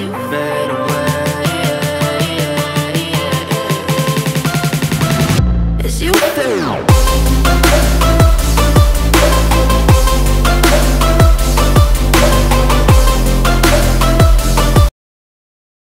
you away